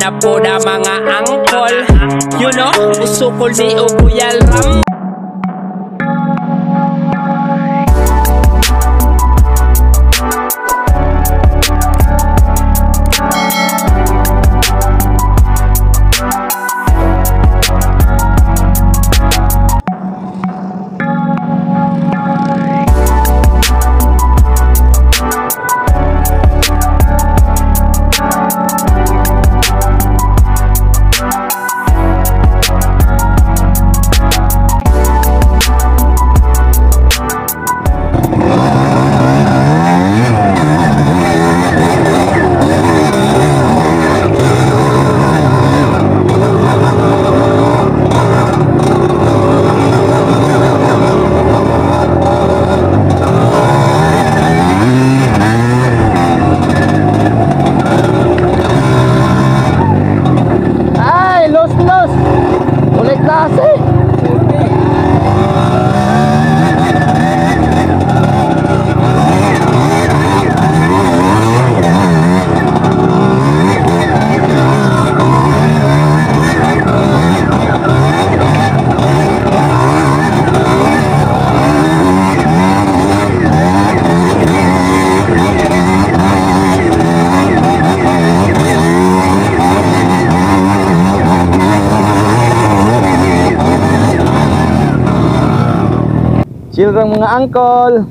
Naana po na mga angkol. You know, usukol di o ram Chill lang mga angkol.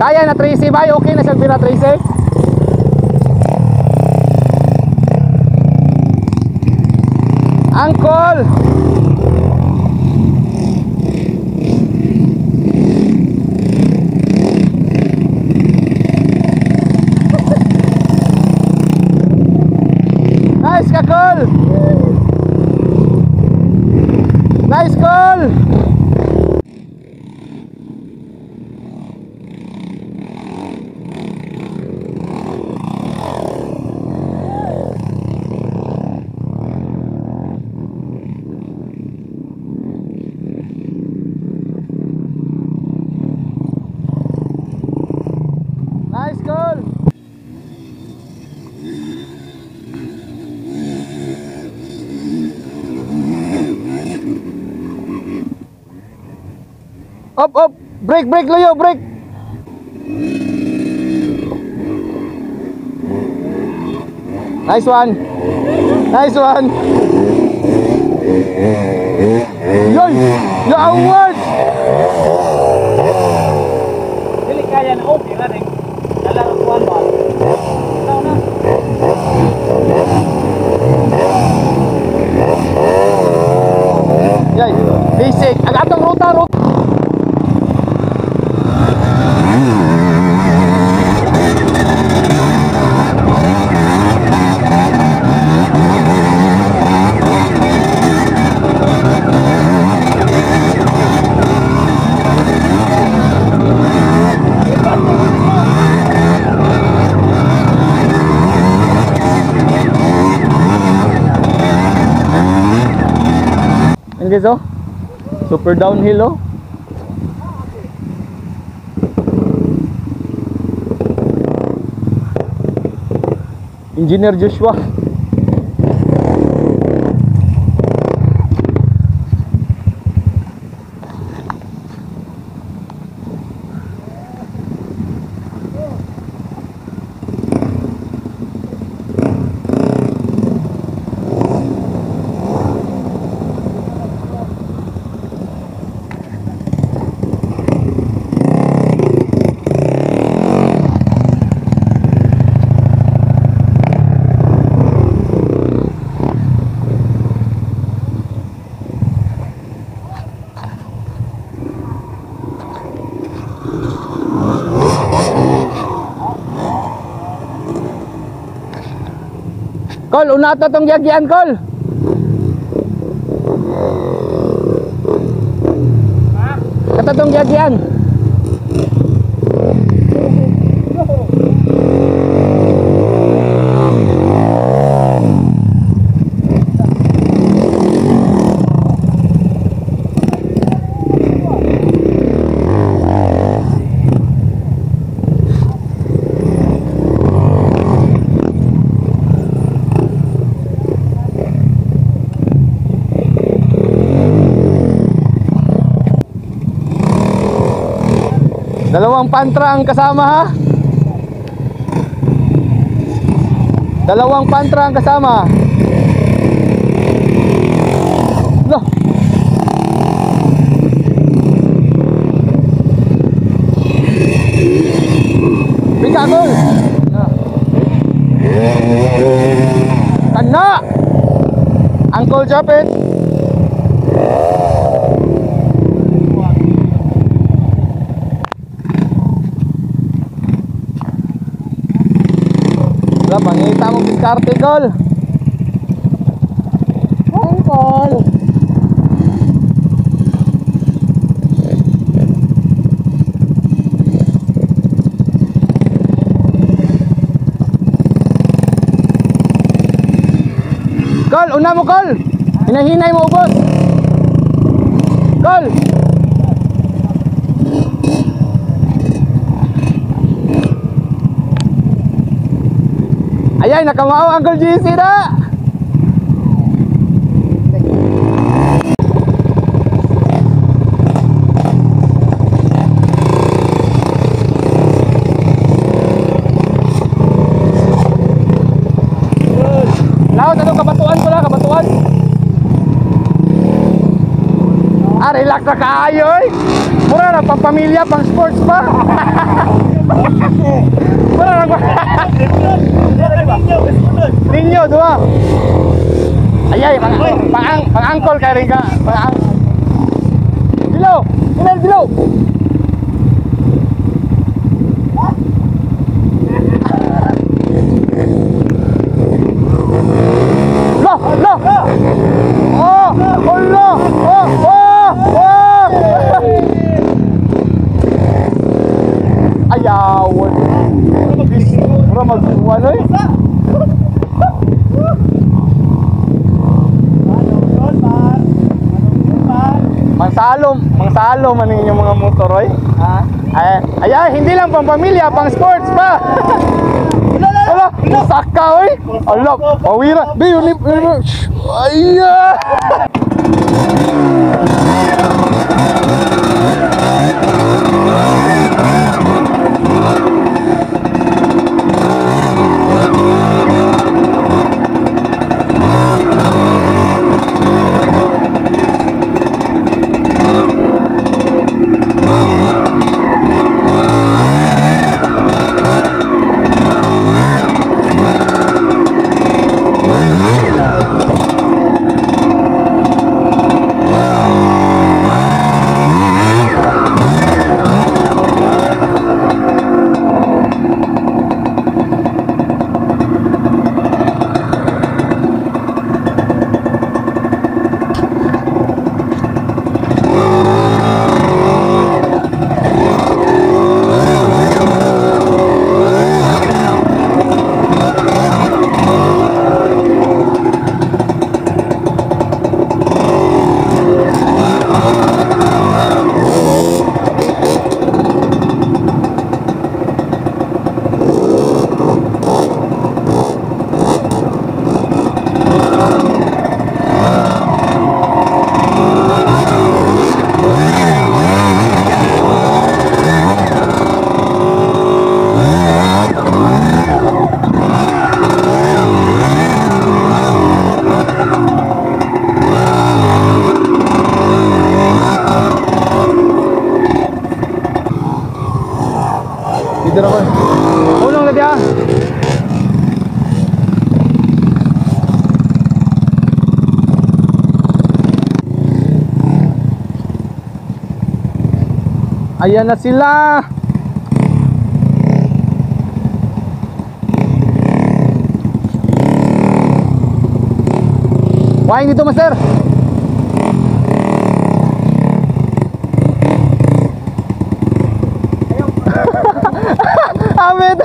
Kaya na Tracy ba? Okay na siya pira Tracy? Angkol! Nice ka, Col! Nice, Col! Nice, Col! Up, up! Break, break, Loyo, break! Nice one! Nice one! Yoy! Yaawad! Dili kaya na okay na rin. Dala ang kuwan ba? Ikaw na. Yay! Basic! Agatong ruta, ruta! Yan guys oh. Super downhill oh. Engineer Joshua. Kol, una to tong yagyan, Kol. Kata tong yagyan. Dalawang pantra ang kasama ha. Dalawang pantra ang kasama. Loh. Bika tol. Kana. Uncle Japet. Wala, pangita mo diskarte, Col. Uncle. Col, una mo, Col. Hinahinay mo, ubos. Ayan, nakamao Uncle GC na. Laot, ano kabatuan lang, kabatuan. Ah, relax na kaayo eh. Mura na, pang pamilya, pang sports pa. Mura Ninyo, dua. Ayay, pang pang pang angkol rin ka. Pang ang. Dilo, dilo, dilo. Lo, lo. Oh, oh, lo. Oh, oh, oh. Ayaw. Mura magbuwan eh. Mangsalom, mangsalom man yung mga motor oy. Ha? Ay, ay, hindi lang pang pamilya, pang sports pa. Ala, saka oy. Ala, pawira. Be, uni, Ayya. Dito Ayan na sila. Wain dito, master. Amit!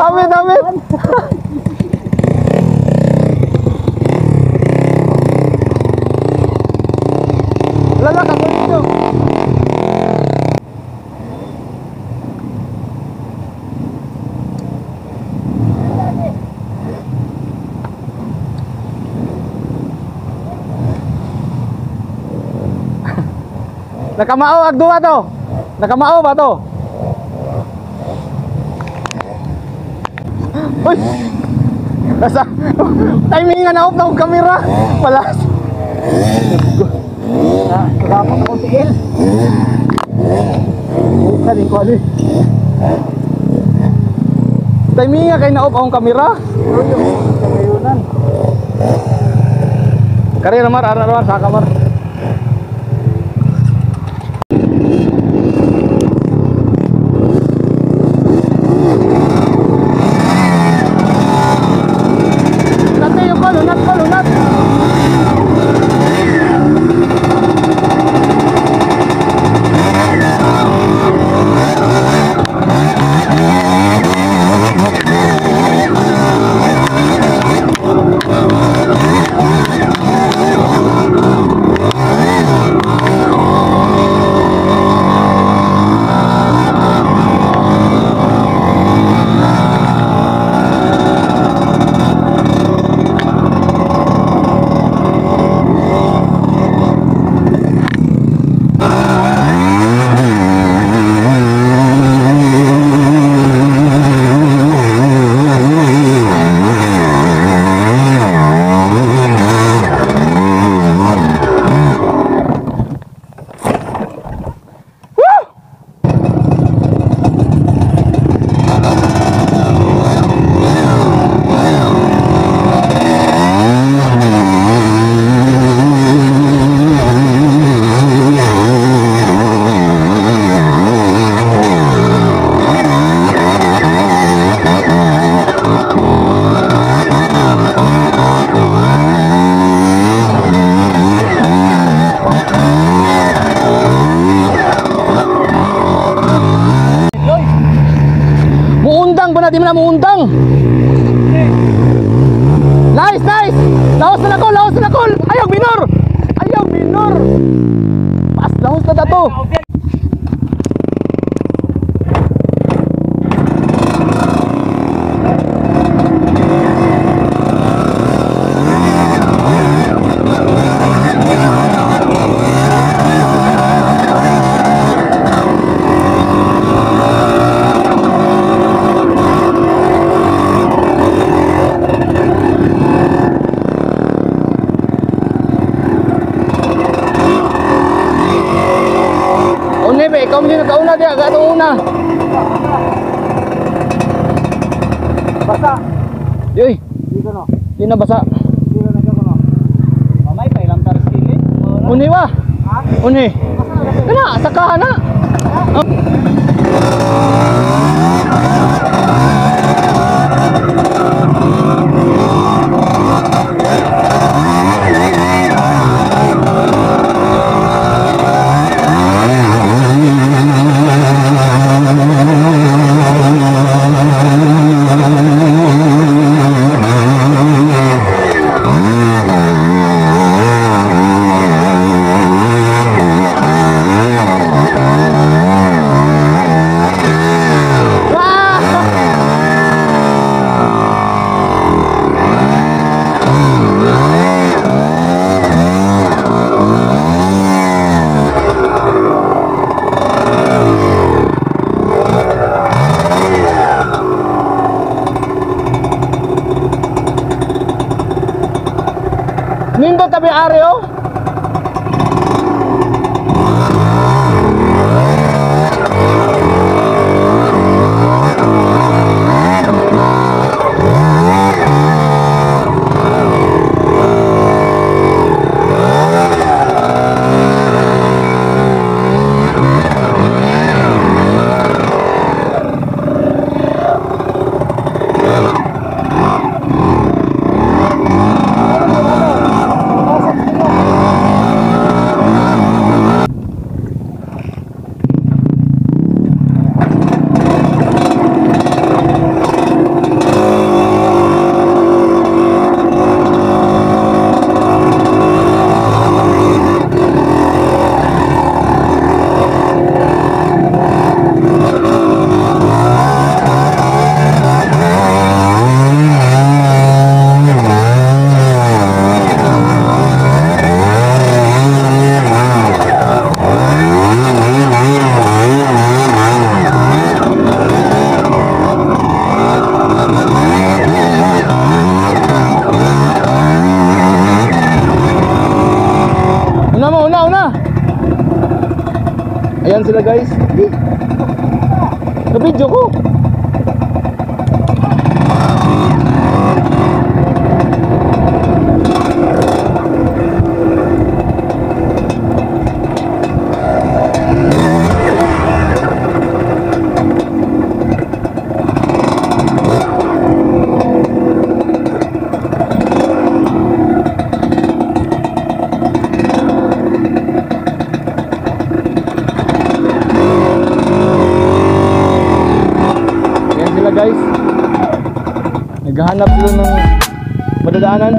Amit, amit! Nakamao ag duwa to. Nakamao ba to? Uy! Nasa, timing nga na off na ang camera. Malas. Nagapang ako tigil. Bukan yung kwali. Timing nga kayo na off ang camera. Karera mar, arar mar, sakamar. Laos na nakol, laos na nakol! Ayaw, minor! Ayaw, minor! Pas, laos na dato! Une be, ikaw hindi nakauna di, aga itong una. Basta. Yoy, Di ko no. di na basa. Di na ko no. Mamay pa ilang taris kili. Une wa, Ha? une. Kana, sakahan na. Nindo tabi areo. Di. hahanap doon ng madadaanan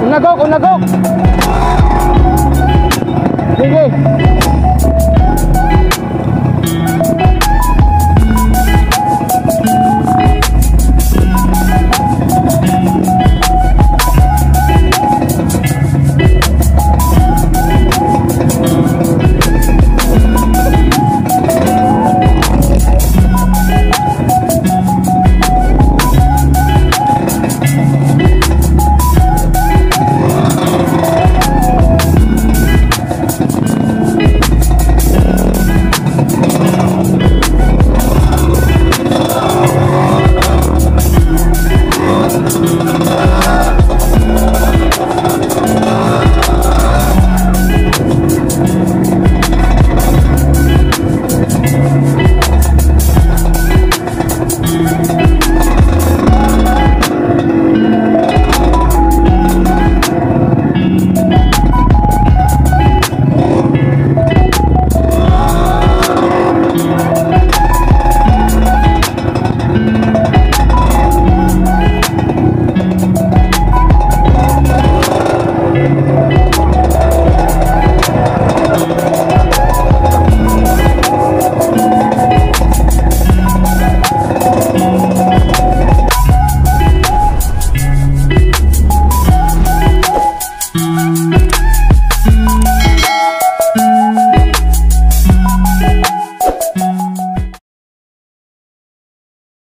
Unagok! Unagok!